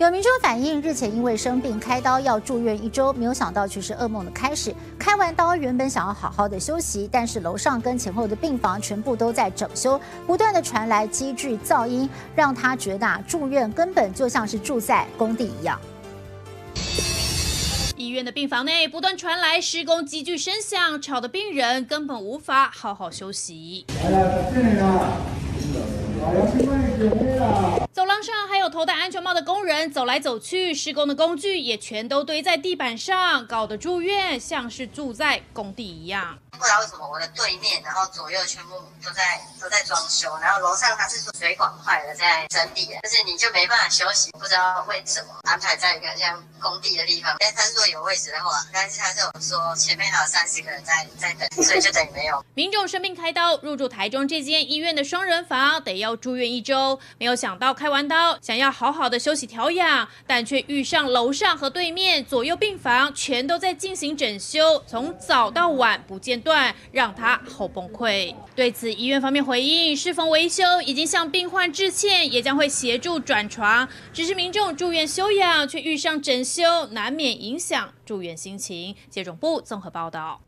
有民众反映，日前因为生病开刀要住院一周，没有想到却是噩梦的开始。开完刀原本想要好好的休息，但是楼上跟前后的病房全部都在整修，不断的传来机具噪音，让他觉得住院根本就像是住在工地一样。医院的病房内不断传来施工机具声响，吵得病人根本无法好好休息。走廊上还有头戴安全帽的工人走来走去，施工的工具也全都堆在地板上，搞得住院像是住在工地一样。不知道为什么我的对面，然后左右全部都在都在装修，然后楼上它是说水管坏了在整理，但是你就没办法休息，不知道为什么安排在一个像工地的地方。但他是说有位置的话，但是他是有说前面还有三十个人在在等，所以就等于没有。民众生病开刀入住台中这间医院的双人房，得要住院一周，没有想到开完想要好好的休息调养，但却遇上楼上和对面左右病房全都在进行整修，从早到晚不间断。让他好崩溃。对此，医院方面回应，适逢维修，已经向病患致歉，也将会协助转床。只是民众住院休养，却遇上整修，难免影响住院心情。接种部综合报道。